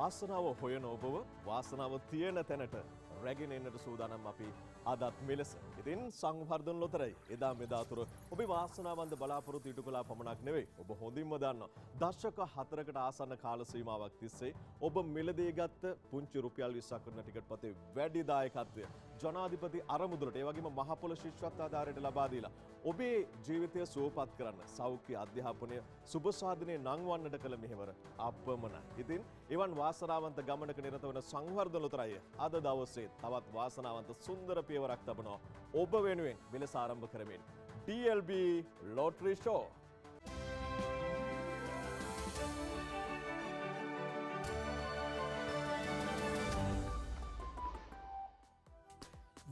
වාසනාව හොයන ඔබව වාසනාව තියෙන තැනට රැගෙන එන්නට සූදානම් අපි අදත් මෙලෙස. ඉතින් සංවර්ධන ලොතරයි එදා මෙදාතුර ඔබේ වාසනාවන්ද බලාපොරොත්තු ඉටු කලා පමණක් නෙවෙයි ඔබ හොඳින්ම දන්න. දර්ශක හතරකට ආසන්න කාල සීමාවක් තිස්සේ ඔබ මිලදී ගත්ත පුංචි රුපියල් විස්සක් කරන ටිකට් පතේ වැඩි දායකත්වය ජනාධිපති අරමුදලට ඒ වගේම මහපොළ ශිෂ්‍යත්වාධාරයට ලබා දීලා ඔබේ ජීවිතය සුවපත් කරන්න සෞඛ්‍ය අධ්‍යාපනය සුබසාධනය නංවන්නට කළ මෙහෙවර අපමණයි. ඉතින් එවන් වාසනාවන්ත ගමනක නිරත වන සංවර්ධන ලොතරය අද දවසේ තවත් වාසනාවන්ත සුන්දර පියවරක් තබනවා ඔබ වෙනුවෙන් මෙලෙස ආරම්භ කරමින්. DLB ලෝට්‍රි ෂෝ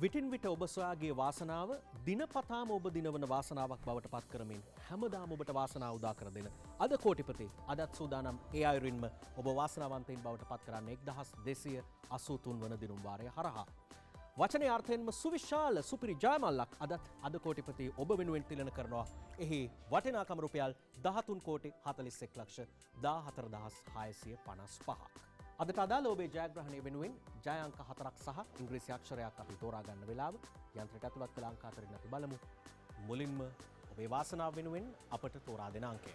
විටින් විට ඔබ සොයාගේ වාසනාව දිනපතාම ඔබ දිනවන වාසනාවක් බවට පත් කරමින් හැමදාම ඔබට වාසනාව උදා කර දෙන අද කෝටිපති අදත් සූදානම් ඒ අයුරින්ම ඔබ වාසනාවන්තයින් බවට පත් කරන්න එක් දහස් දෙසිය අසූතුන් වන දිනුම් වාරය හරහා. වචන අර්ථයෙන්ම සුවිශාල සුපිරි ජයමල්ලක් අදත් අද කෝටිපති ඔබ වෙනුවෙන් තිලන කරනවා එහි වටිනාකම රුපියල් දහතුන් කෝටි හතලිස්සෙක් ලක්ෂ දා හතර දහස් හයසිය පනස් පහක්. අදට අදාළ ඔබේ ජයග්‍රහණය වෙනුවෙන් ජයංක හතරක් සහ ඉංග්‍රීසි අක්ෂරයක් අපි තෝරාගන්න වෙලාව යන්ත්‍රයට ඇතුළත් කළ අංකාතරින් අපි බලමු. මුලින්ම ඔබේ වාසනාව වෙනුවෙන් අපට තෝරා දෙන අංකය.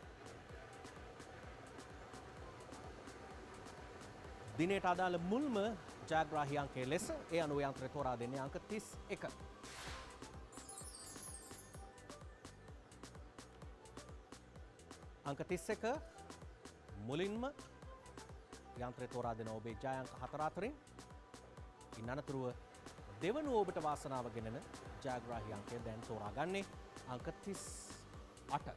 දිනයට අදාළ මුල්ම ජයග්‍රාහි අංකය ලෙස ඒ අනුව යන්ත්‍රය තෝරා දෙන්නේ අංක තිස් එක. අංක තිස් එක මුලින්ම යන්ත්‍රය තෝරා දෙන ඔබේ ජයංක හතරාතරින් ඉන් අනතුරුව දෙවනු ඔබට වාසනාව ගෙනෙන ජයග්‍රාහි අංකය දැන් තෝරා ගන්නේ අංක තිස් අට.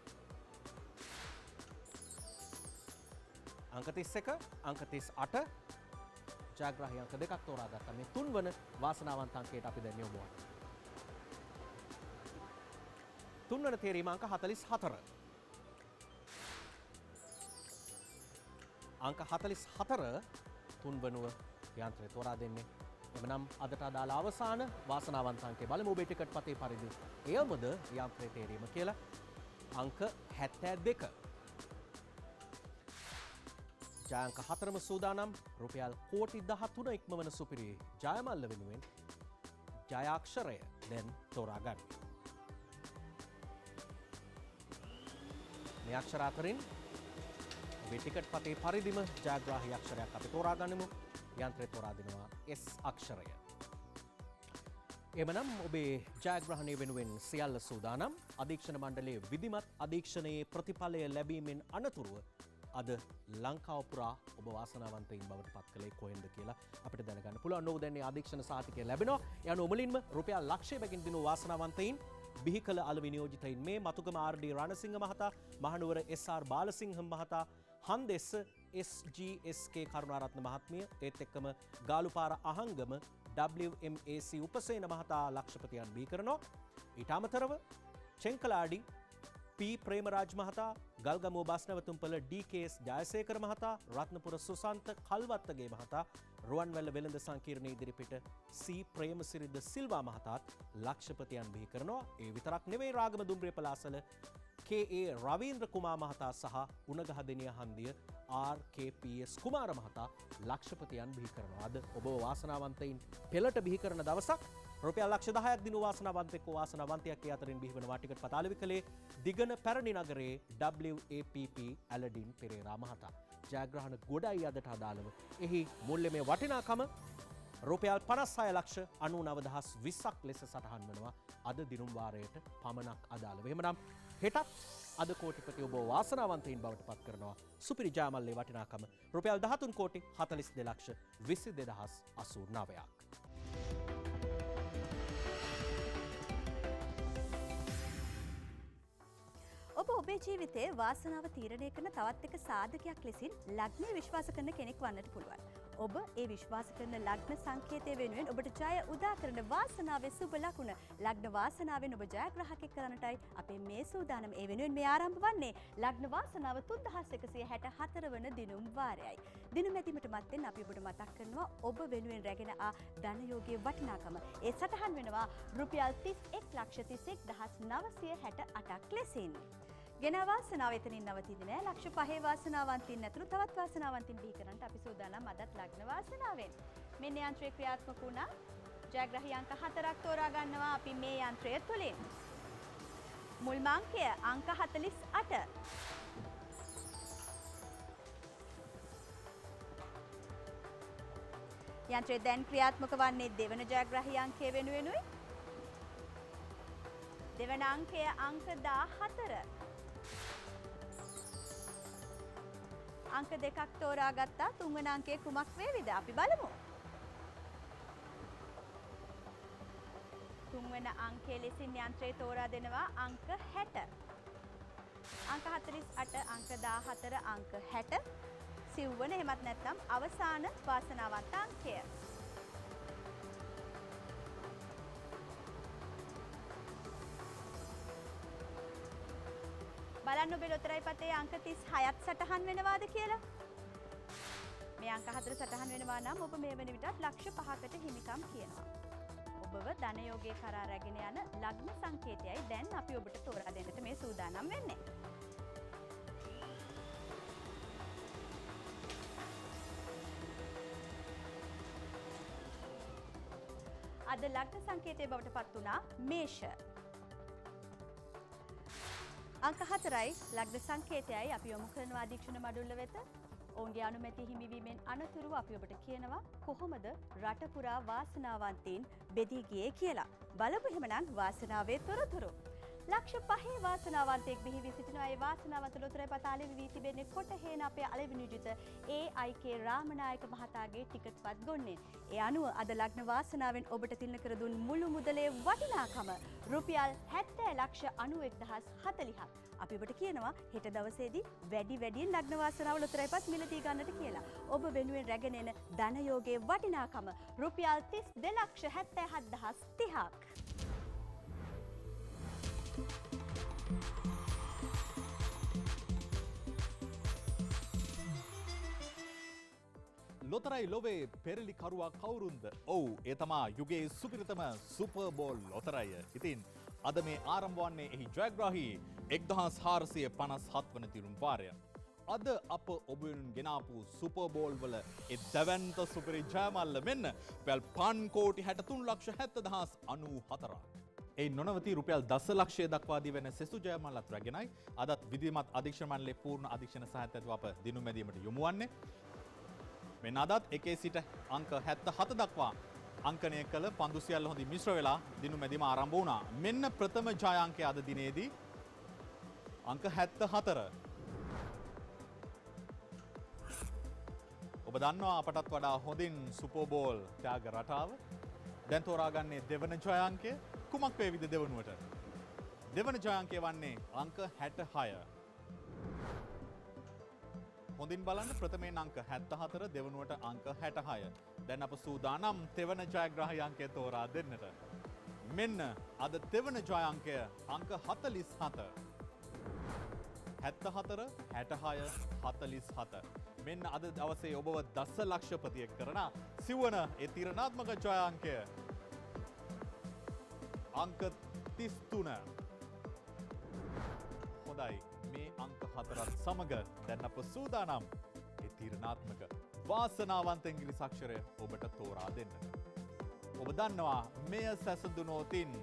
අංක තිස් එක අංක තිස් අට ජයග්‍රාහි අංක දෙකක් තෝරා ගත්ත මේ තුන්වන වාසනාවන්ත අංකයට අපි දැන් යොමුවන. තුන්වන තේරීම අංක හතලිස් හතර. අංක හතලිස් හතර තුන්වනුව යන්ත්‍රය තෝරා දෙන්නේ. එමනම් අදට අදාළ අවසාන වාසනාවන්තන්ගේ බල මෝබේටිකට් පතේ පරිදි. එයමද යන්ත්‍රය තේරීම කියලා අංක හැත්තෑ දෙක. ජයංක හතරම සූදානම් රුපියල් කෝටි දහතුන ඉක්ම වන සුපිරි ජයමල්ල වෙනුවෙන් ජයාක්ෂරය දැන් තෝරාගන්න. මෙයක්ෂරාතරින් වෙටිකට් පතේ පරිදිම ජයග්‍රාහි අක්ෂරයක් අපි තෝරාගන්නමු යන්ත්‍රය තෝරා දෙනවා S අක්ෂරය. එමනම් ඔබේ ජයග්‍රහණය වෙනුවෙන් සියල්ල සූදානම් අධීක්ෂණ මණ්ඩලේ විදිමත් අධීක්ෂණයේ ප්‍රතිඵලය ලැබීමෙන් අනතුරුව අද ලංකාවපුරා ඔබ වාසනාවන්තයින් බවට පත් කළේ කොහෙන්ද කියලා අපට දැනගන්න පුළුවන් නෝ දැන්නේ අධීක්ෂණ සාතිකය ලැබෙනවා යන ඔමලින්ම රුපියල් ලක්ෂය බැගින් දිනු වාසනාවන්තයින් බිහි කළ අල විනියෝජිතයින් මේ මතුකම ආර්ඩී රණසිංහ මහතා මහනුවර SR බාලසිංහ මහතා හන්දෙස්ස SGSK කරුණාරත්න මහත්මිය ඒත් එක්කම ගාලුපාර අහංගම WMAC උපසේන මහතා ලක්ෂපතියන් බී කරනවා. ඊට අමතරව චෙංකලාඩි පී ප්‍රේමරාජ් මහතා ගල්ගමෝ බස්නවතුම්පල DKස් ජයසේකර මහතා රත්නපුර සුසන්ත කල්වත්තගේ මහතා රුවන්වැල්ල වෙළඳ සංකීර්ණය ඉදිරිපිට සී ප්‍රේමසිරිද්ධ සිල්වා මහතාත් ලක්ෂපතියන් බිහි කරනවා ඒ විතරක් නෙවෙයි රාගම දුම්්‍රේ පලාසල KA රවීන්ද්‍ර කුමා මහතා සහ උනගහදනය හන්දිය RKPS කුමාර මහතා ලක්ෂපතියන් බිහි කරනවාද ඔබ වාසනාවන්තයින් පෙළට බිහි කරන දවසක් රුපියල් ලක්ෂ දහයක් දින වාසනාවන්තෙක් වාසනාවන්තයක් අතරින් බිහිවන වාටිකට පතාලවි කළේ දිගන පැරණි නගරේ WAPP ඇලඩින් පෙරේරා මහතා. ජයග්‍රහණ ගොඩයි අදට අදාළව. එහි මුල්ල මේ වටිනාකම රුපියල් පනස්සය ලක්ෂ අනු නවදහස් විස්සක් ලෙස සටහන් වනවා අද දිනුම්වාරයට පමණක් අදාළ වෙමනම් හෙටත් අද කෝටිපති ඔබ වාසනාවන්තයින් බවට පත් කරනවා සුපිරි ජාමල්ලේ වටිනාකම රුපියල් දහතුන් කෝටි හතලිස් දෙලක්ෂ විසි දෙදහස් අසූ නවයක්. ඔබ ඔබේ ජීවිතයේ වාසනාව තීරණය කරන තවත් එක සාධකයක් ලෙසින් ලග්නය විශ්වාස කරන කෙනෙක් වන්නට පුළුවන්. ඔබ ඒ විශ්වාස කරන ලග්න සංකේතය වෙනුවෙන් ඔබට ජය උදා කරන වාසනාවේ සුබ ලකුණ ලග්න වාසනාවෙන් ඔබ ජයග්‍රහකෙක් කරනටයි අපේ මේ සූදානම් ඒ වෙනුවෙන් මේ ආරම්භ වන්නේ ලග්න වාසනාව තුන්දහස් එකසිය හැට හතර වන දිනුම් වාරයයි. දිනුම් ඇතිමට මත්තෙන් අපි ඔබට මතක් කරනවා ඔබ වෙනුවෙන් රැගෙන ආ ධනයෝගයේ වටිනාකම. ඒ සටහන් වෙනවා රුපියල් තිස් එක් ලක්ෂ තිසෙක් දහස් නවසය හැට අටක් ලෙසින්. ගෙන වාසනාව එතනින් නවතින්නේ නෑ ලක්ෂ පහේ වාසනාවන්තින් ඇතුළු තවත් වාසනාවන්තින් බිහි කරන්නට අපි සූදානම් අදත් ලග්න වාසනාවෙන්. මෙන්න යන්ත්‍රය ක්‍රියාත්මක වුණා. ජයග්‍රහී අංක හතරක් තෝරා ගන්නවා අපි මේ යන්ත්‍රය තුළින්. මුල්ම අංකය අංක 48. යන්ත්‍රය දැන් ක්‍රියාත්මක වන්නේ දෙවන ජයග්‍රහී අංකය වෙනුවෙනුයි. දෙවන අංකය අංක 14. අංක දෙකක් තෝරා ගත්තා තුන්වන අංකය කුමක් වේවිද අපි බලමු. තුන්වන අංකය ලෙසින් යන්ත්‍රය තෝරා දෙනවා අංක 60. අංක 48 අංක 14 අංක 60 සිව්වන එහෙමත් නැත්නම් අවසාන වාසනාවන්ත අංකය. බලන්න ඔබේ ලොතරැයි පතේ අංක 36ත් සටහන් වෙනවාද කියලා. මේ අංක 4 සටහන් වෙනවා නම් ඔබ මේ වන විටත් ලක්ෂ 5කට හිමිකම් කියනවා. ඔබව ධනයෝගයේ කරා රැගෙන යන ලග්න සංකේතයයි දැන් අපි ඔබට තෝරා දෙන්නට මේ සූදානම් වෙන්නේ. අද ලග්න සංකේතය බවට පත් වුණා මේෂ. අංක හතරයි ලග්න සංකේතයයි අපි යොමු කරනවා අධීක්ෂණ මඩුල්ල වෙත. ඔවුන්ගේ අනුමැති හිමිවීමෙන් අනතුරුව අපි ඔබට කියනවා කොහොමද රට පුරා වාසනාවන්තයින් බෙදී ගියේ කියලා. බලමු එහෙමනම් වාසනාවේ තොරතුරු. ලක්ෂ පහේ වාසනාවන්තයෙක් බිහිවී සිටිනවා. ඒ වාසනාවන්ත ලොතරැයි පත අලෙවි වී තිබෙන්නේ කොටහේන අපේ අලෙවි නියුජිත AIK රාමනායක මහතාගේ ටිකට් පත් ගොන්නේ. ඒ අනුව අද ලග්න වාසනාවෙන් ඔබට තිල්න කර දුන් මුළු මුදලේ වටිනාකම රුපියල් 70 ලක්ෂ 91040ක්. අපි ඔබට කියනවා හෙට දවසේදී වැඩි වැඩියෙන් ලග්න වාසනාව ලොතරැයි පත් මිලදී ගන්නට කියලා. ඔබ වෙනුවෙන් රැගෙන එන ධනයෝගයේ වටිනාකම රුපියල් 32 ලක්ෂ 77030ක්. ලොතරයි ලොවේ පෙරලිකරුවා කවුරුන්ද ඔවු ඒතමා යුගේ සුපිරිතම සුපබෝල් ලොතරය ඉතින් අද මේ ආරම්භවන්නේ එහි ජයග්‍රහහි එක්දහස් හාරසය පනස් හත් වන තිරුම් පාරය. අද අප ඔබුන් ගෙනාපු සුපබෝල් වල එ දැවන්ත සුපරි ජයමල්ල මෙන්න පැල් පන්කෝටි හැටතුන් ලක්ෂ හැත්ත දහස් අනූ හතරක්. ඒ නොනවති රුපියල් දස ලක්ෂය දක්වාදී වෙන සෙසු ජයමල්ලත් රැගෙනයි අදත් විදිමත් අධික්ෂමන්ලේ පූර්ණ අධික්ෂණ සහතත්ව අප දිනුමැදීමට යොමුවන්නේ මෙන්න අදත් එකේ සිට අංක හැත්ත හත දක්වා අංකනය කළ පන්දුසියල්ල හොඳි මිශ්‍ර වෙලා දිනු මැදිම ආරම්භ වුණා. මෙන්න ප්‍රථම ජයංකය අද දිනේදී අංක හැත්ත හතර. ඔබ දන්නවා අපටත් වඩා හොඳින් සුපෝබෝල් ත්‍යාග රටාව දැන් තෝරාගන්නේ දෙවන ජයංකය කුමක් වේවිද දෙවනුවට. දෙවන ජයංකය වන්නේ අංක හැට හය. හොඳින් බලන්න ප්‍රථමේ අංක හැත්ත හතර දෙවනුවට අංක හැටහය. දැන් අප සූදානම් තෙවන ජයග්‍රහයංකය තෝරා දෙන්නට. මෙන්න අද තෙවන ජයංකය අංක හතලිස් හත. හැත්ත හතර හැටහය හතලිස් හත. මෙන්න අද දවසේ ඔබව දස්ස ලක්ෂපතියක් කරන සිවන ඒ තිරණාත්මක ජයංකය. අංක තිස්තුන. හොඳයි මේ අංක හතරත් සමඟ දැන් අප සූදානම් ඒ තීරණාත්මක වාසනාවන්ත ඉංග්‍රි සක්ෂරය ඔබට තෝරා දෙන්න. ඔබ දන්නවා මෙය සැසඳුනෝතින්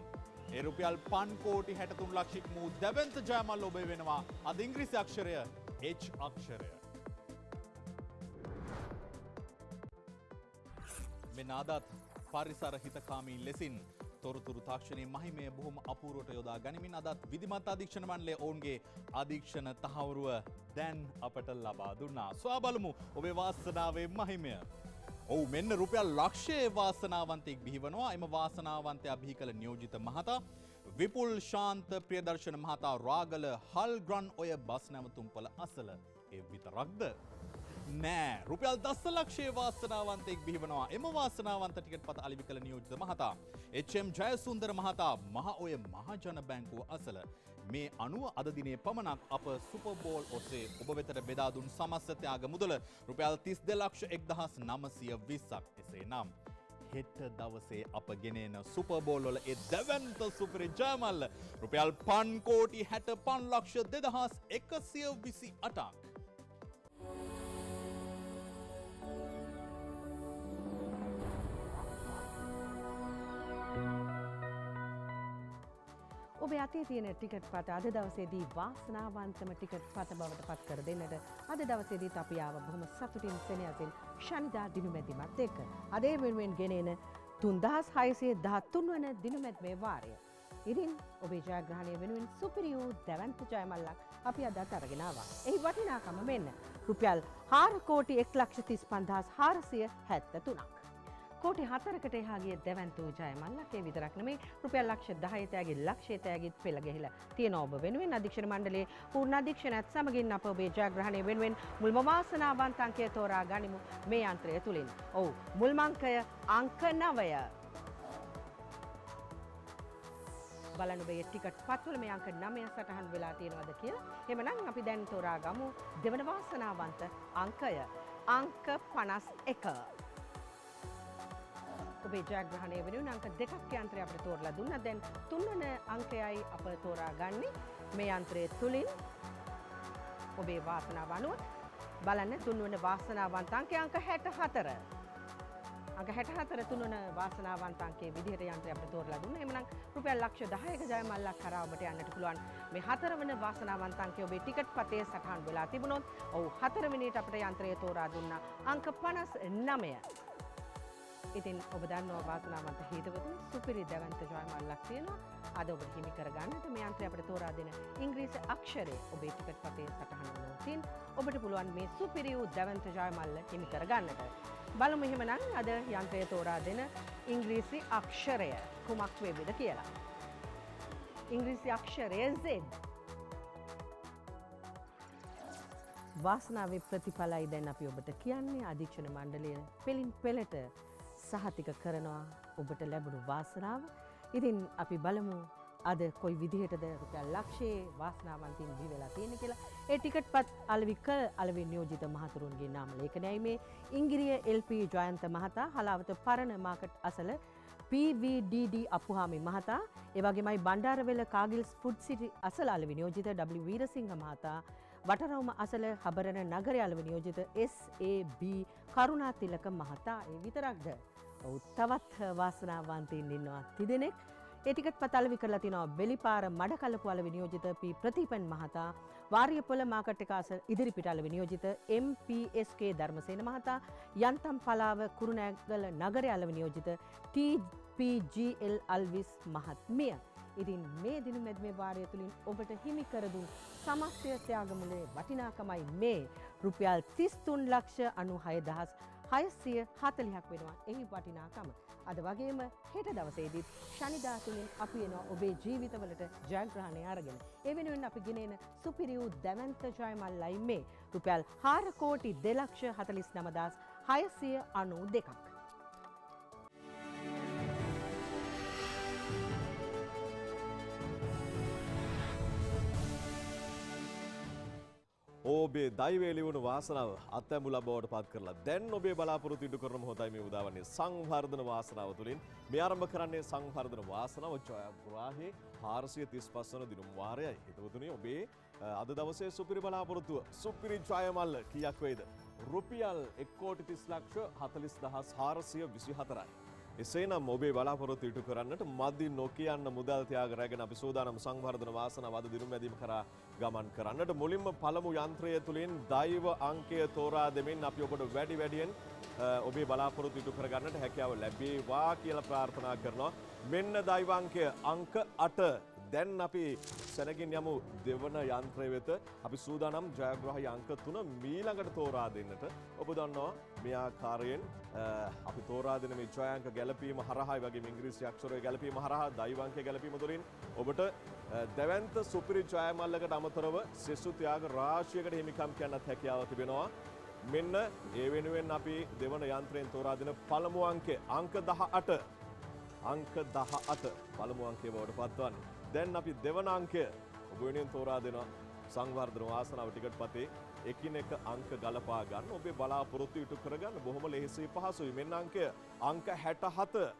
එරුපියල් පන්කෝටි හැටතුන් ලක්ෂික් මූ දැවන්ත ජයමල් ඔබේ වෙනවා අද ඉංග්‍රිසි අක්ෂරය H අක්ෂරය. මෙ නාදත් පරිසර හිතකාමී ලෙසින් තොරතුරු තාක්ෂණය මහිමය බොහොම අපූරුවට යොදා ගනිමින් අදත් විදිමත් අධීක්ෂණ මන්ලේ ඔවුන්ගේ අධීක්ෂණ තහවුරුව දැන් අපට ලබා දුන්නා. ස්වා බලමු ඔබේ වාසනාවේ මහිමය. ඔවු මෙන්න රුපියල් ලක්ෂයේ වාසනාවන්තයෙක් බිහිවනවා එම වාසනාවන්තය බිහි කළ නියෝජිත මහතා විපුල් ශාන්ත ප්‍රියදර්ශන මහතා රාගල හල් ග්‍රන් ඔය බස් නැමතුම්පල අසල එ විතරක්ද. නෑ රුපියල් දස්ස ලක්ෂේ වාසනාවන්තයෙක් බිහිවනවා එම වාසනාවන්ත ටිකට පත අලිවි කළ නියෝජිත මහතා. එච්ම් ජයසුන්දර මහතා මහ ඔය මහජන බැංකුව අසල. මේ අනුව අදදිනේ පමණක් අප සුපබෝල් ඔස්සේ ඔබ වෙතට බෙදාදුන් සමස්සතයාග මුදල රුපියල් තිස් දෙලක්ෂ එක්දහස් නමසිය විස්සක් එසේ නම්. හෙට දවසේ අප ගෙනෙන සුපබෝල්වල එ දැවන්ත සුපරි ජයමල්ල රුපියල් පන්කෝටි හැට පන් ලක්ෂ දෙදහස් එකසිය විසි අටක්. ඔබ අතේ තියෙන ටිකට් පත අද දවසේදී වාසනාවන්තම ටිකට් පත බවට පත් කර දෙන්නට අද දවසේදී අපි ආව බොහොම සතුටින් සෙනෙහසින් ශනිදා දිනුමැතිමත් එක්ක අදේ වෙනුවෙන් ගෙනෙන තුන්දහස් හයසේ දහත්තුන් වන දිනුමැත්මේ වාරය. ඉරින් ඔබේ ජයග්‍රහණය වෙනුවෙන් සුපිරි වූ දැවන්ත ජයමල්ලක් අපි අදත් අරගෙනවා. එහි වටිනාකම මෙන්න. රුපියල් හාරකෝටි එක් ලක්ෂ තිස් පන්දහස් හාරසිය හැත්ත තුනක්. කෝටි හතරකට එහාගේ දැවන්තූ ජයමල්ලකේ විතරක් නෙමේ රුපියල් ලක්ෂ දහයතෑගේ ලක්ෂේතෑගේත් පෙළගෙහිලා තියෙන ඔබ වෙනුවෙන් අධික්ෂණ මණ්ඩලේ පූර්ණ අධීක්ෂණයත් සමගින් අප ඔබේ ජයග්‍රහණය වෙනුවෙන් මුල්ම වාසනාවන්ත අංකය තෝරා ගනිමු මේ යන්ත්‍රය තුලින්. ඔව් මුල්මංකය අංක නවය. බලන්න ඔබේ ටිකට් පත්වල මේ අංක නමය සටහන් වෙලා තියෙනවද කියලා. එමනම් අපි දැන් තෝරා ගමු දෙවන වාසනාවන්ත අංකය. අංක 51. ඔබේ ජයග්‍රහණය වෙනුවෙන් අංක දෙකක් යන්ත්‍රය අපිට තෝරලා දුන්නා. දැන් තුන්වන අංකයයි අප තෝරාගන්නේ මේ යන්ත්‍රය තුලින් ඔබේ වාසනාව අනුව බලන්න තුන්වන වාසනාවන්ත අංකය අංක 64. අංක 64 තුන්වන වාසනාවන්ත අංකයේ විදිහට යන්ත්‍රය අපිට තෝරලා දුන්නා. එhmenan රුපියල් ලක්ෂ 10ක ජයමල්ලක් කරා ඔබට යන්නට පුළුවන්. මේ හතරවන වාසනාවන්ත අංකය ඔබේ ටිකට් පතේ සටහන් වෙලා තිබුණොත් ඔව් හතරවෙනියට අපිට යන්ත්‍රය තෝරා දුන්නා. අංක 59. ඉතින් ඔබ දන්නවා වාසනාවන්ත හේතුවතුන් සුපිරි දැවන්ත ජයමල්ලක් තියෙනවා. අද ඔබට හිමි කරගන්නට මේ යන්ත්‍රය අපිට තෝරා දෙන ඉංග්‍රීසි අක්ෂරය ඔබේ ටිකට් පතේ සටහන වුණොතින් ඔබට පුළුවන් මේ සුපිරි වූ දැවන්ත ජයමල්ල හිමි කරගන්නට. බලමු එහෙමනම් අද යන්ත්‍රය තෝරා දෙන ඉංග්‍රීසි අක්ෂරය කුමක් වේවිද කියලා. ඉංග්‍රීසි අක්ෂරය Z. වාසනාවේ ප්‍රතිඵලයි දැන් අපි ඔබට කියන්නේ අධීක්ෂණ මණ්ඩලය පෙළින් පෙළට. සහතික කරනවා ඔබට ලැබුණු වාසනාව. ඉතින් අපි බලමු අද කොයි විදිහටද රුපියල් ලක්ෂයේ වාසනාවන්තින් දී වෙලා තියෙන කියලා. ඒ ටිකට් පත් අලවික අලවි නියෝජිත මහතුරුන්ගේ නාම ලේඛනයයි මේ ඉංගිරිය LP ජයන්ත මහතා හලාවත පරණ මාකට් අසල PVDD අපුහාමි මහතා ඒවගේමයි බණ්ඩාරවෙල කාගිල්ස් ෆුඩ් සිටි අසල අලවි නියෝජිත W වීරසිංහ මහතා වටරවම අසල හබරන නගර අලවි නියෝජිත SAB කරුණාතිලක මහතා ඒ විතරක්ද. ඔව් තවත් වාසනාවන්තයින් ඉන්නවා. තිදෙනෙක් ඒටිකත් පතල්වි කරලා තිනවා වෙලිපාර මඩ කලපු අල විනියෝජිත පී ප්‍රතිපන් මහතා වාරියපොල මාකට්ටකාස ඉදිරිපිට අල විනියෝජිත MPSK ධර්මසේන මහතා යන්තම් පලාව කුරුණෑගල නගර අල විනියෝජිත TPGL අල්විස් මහත්මිය. ඉතින් මේ දින මැද මේ වාරය තුළින් ඔබට හිමි කරදුන් සමස්තය ත්‍යාගමුලේ වටිනාකමයි මේ. රුපියල් තිස්තුන් ලක්ෂ අනු හය දහස් හයසිය හතලිහක් වෙනවා එහි වටිනාකම. අද වගේම හෙට දවසේදීත් ශනිධාතුලින් අපි එනවා ඔබේ ජීවිතවලට ජයග්‍රහණය අරගෙන. ඒ වෙනුවෙන් අපි ගෙනෙන සුපිරි වූ දැවන්ත ජයමල්ලයි මේ රුපියල් හාරකෝටි දෙලක්ෂ හතලිස් නමදස් හයසිය අනු දෙකක්. ඔබේ දයිවේලි වුණු වාසනාව අත්තැමුල බවට පත් කරලා දැන් ඔබේ බලාපොරොත්තු ඉටු කරන මොහොතයි මේ උදාවන්නේ සංවර්ධන වාසනාව තුළින් මේ ආරම්භ කරන්නේ සංවර්ධන වාසනාව ජයග්‍රාහී 435 වන දිනුම් වාරයයි. හිතවතුනි ඔබේ අද දවසේ සුපිරි බලාපොරොත්තුව සුපිරි ජයමල්ල කීයක් වේද? රුපියල් 1 කෝටි 30 ලක්ෂ 40424යි. එසේනම් ඔබේ බලාපොරොත්තු ඉටු කරන්නට මදි නොකියන්න මුදල් ත්‍යාග රැගෙන අපි සූදානම් සංවර්ධන වාසනාව අද දිනුම් ඇදීම කරා ගමන් කරන්නට මුලින්ම පළමු යන්ත්‍රය තුළින් දෛව අංකය තෝරා දෙමින් අපි ඔබට වැඩි වැඩියෙන් ඔබේ බලාපොරොත්තු ඉටු කරගන්නට හැකියාව ලැබේවා කියලා ප්‍රාර්ථනා කරනවා. මෙන්න දෛවාංකය අංක 8 දැන් අපි සැනගින් යමු දෙවන යන්ත්‍රය වෙත. අපි සූදානම් ජයග්‍රහයි අංක තුන මීළඟට තෝරා දෙන්නට. ඔබ දන්නවා මේ ආකාරයෙන් අපි තෝරා දෙන මේ ජයංක ගැලපීම හරහා වගේ ඉංග්‍රීසි අක්ෂරය ගැලපීම හරහා දෛවාංකය ගැලපීම තුළින් ඔබට දැවන්ත සුපිරි ජයමල්ලකට අමතරව සෙසු ත්‍යාග රාශියකට හිමිකම් කියන්නත් හැකියාව තිබෙනවා. මෙන්න ඒ වෙනුවෙන් අපි දෙවන යන්ත්‍රයෙන් තෝරා දෙන පළමු අංකය අංක 18 අංක 18 පළමු අංකය බවට පත්වන්නේ. දැන් අපි දෙවන අංකය. ඔබ වෙනුවෙන් තෝරා දෙනවා සංවර්ධන වාසනාව ටිකට් පතේ එකිනෙක අංක ගලපා ගන්න. ඔබේ බලාපොරොත්තු ඉටු කරගන්න. බොහොම ලෙහෙසි පහසුයි. මෙන්න අංකය. අංක 67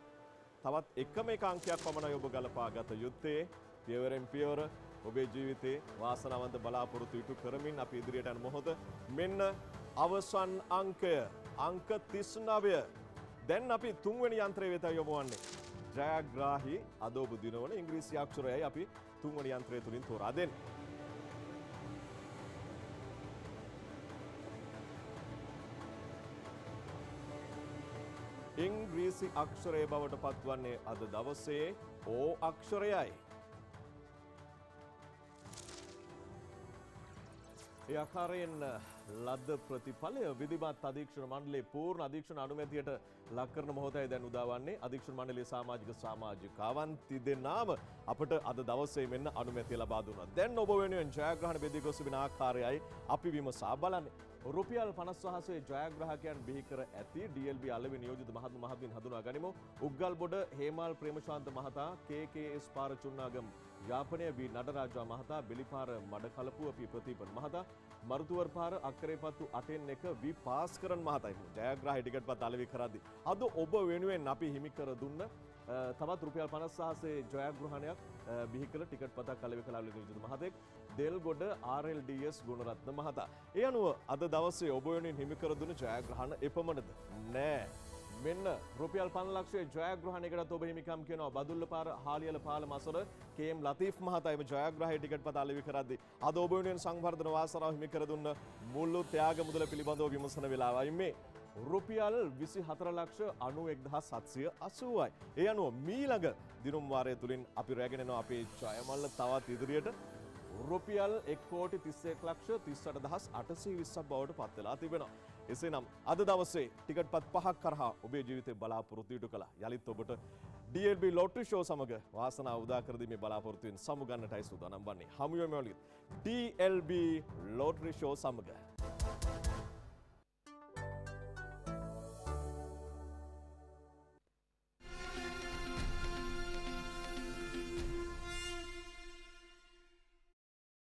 තවත් එකම එක අංකයක් පමණයි ඔබ ගලපා ගත යුත්තේ. පියවරෙන් පියවර ඔබේ ජීවිතේ වාසනාවන්ත බලාපොරොත්තු ඉටු කරමින් අපි ඉදිරියට යන මොහොත. මෙන්න අවසන් අංකය. අංක 39 දැන් අපි තුන්වෙනි යන්ත්‍රය වෙත යොමු වන්නේ. ජයග්‍රාහි අද ඔබ දිනවන ඉංග්‍රීසි අක්ෂරයයි අපි තුන්වෙනි යන්ත්‍රය තුලින් තෝරා දෙන්නේ ඉංග්‍රීසි අක්ෂරය බවට පත්වන්නේ අද දවසේ ඕ අක්ෂරයයි. ඒ ආකාරයෙන් ලද්ද ප්‍රතිඵලය විධිමත් අධීක්ෂණ මණ්ඩලයේ පූර්ණ අධීක්ෂණ අනුමැතියට ලක් කරන මොහොතයි දැන් උදා වන්නේ අධීක්ෂණ මණ්ඩලයේ සමාජික සමාජිකාවන් තිදෙනාම අපට අද දවසේ මෙන්න අනුමැතිය ලබා දුන්නා. දැන් ඔබ වෙනුවෙන් ජයග්‍රහණ බෙදී ගොස් තිබෙන ආකාරයයි අපි විමසා බලන්නේ. රුපියල් පනස්වහසේ ජයග්‍රහකයන් බිහිකර ඇති DLB අලවි නියෝජිත මහත්ම මහත්මින් හඳුනා ගනිමු. උග්ගල් බොඩ හේමල් ප්‍රේමශාන්ත මහතා KKS පාරචුන්නාගම් යාපනය වී නඩරාජා මහතා බෙලිපාර මඩකලපුව පි ප්‍රතිපන් මහතා මරුතුවර් පාර අක්කරේපත්තු අටෙන් එක වී පාස්කරන් මහතයි ජයග්‍රහ ටිකට් පත් අලවි කරදි. අද ඔබ වෙනුවෙන් අපි හිමිකර දුන්න තවත් රුපියල් පනස්සාසේ ජයග්‍රහණයක් බිහිකල ටිකට් පතක් කලවි කලාල නියෝජිත මහතෙක් දෙල් ගොඩ RLDS ගුණරත්න මහතා. ඒ අනුව අද දවසේ ඔබවෙනින් හිමිකර දුන ජයග්‍රහණ එපමණද නෑ. මෙන්න රුපියල් පන්ලක්ෂේ ජයග්‍රහණයකට ඔබ හිමිකම් කියනවා බදුල්ල පාර හාලියල පාල මසර කේම් ලතීෆ් මහතයිම ජයග්‍රහය ටිකට් පත අලවි කරද්දි අද ඔබ වෙනුවෙන් සංවර්ධන වාසනාව හිමිකර දුන්න මුල්ලු ත්‍යාග මුදල පිළිබඳව විමසන වෙලාවයි මේ. රුපියල් විසි හතර ලක්ෂ අනු එක්දහ සත්සය අසුවයි. ඒ අනුව මීළඟ දිනුම් වාරය තුළින් අපි රැගෙනවා අපේ ජයමල්ල තවත් ඉදිරියට රුපියල් එක්කෝටි තිස්සෙක් ලක්ෂ තිස්සට දහස් අටසී විස්සක් බවට පත්වෙලා තිබෙනවා. එසේ නම් අද දවසේ ටිකට් පත් පහක් කරහා ඔබේ ජීවිතය බලාපොරොත්තුීට කළ යළිත් ඔබට DLB ලොට්ටි ෂෝ සමඟ වාසනා උදාකරදීම බලාපොරොත්තුවෙන් සමුගන්නටයි සූදානම් වන්නේ හමුවමලිත් DLB ලෝට්‍රි ෂෝ සමඟ.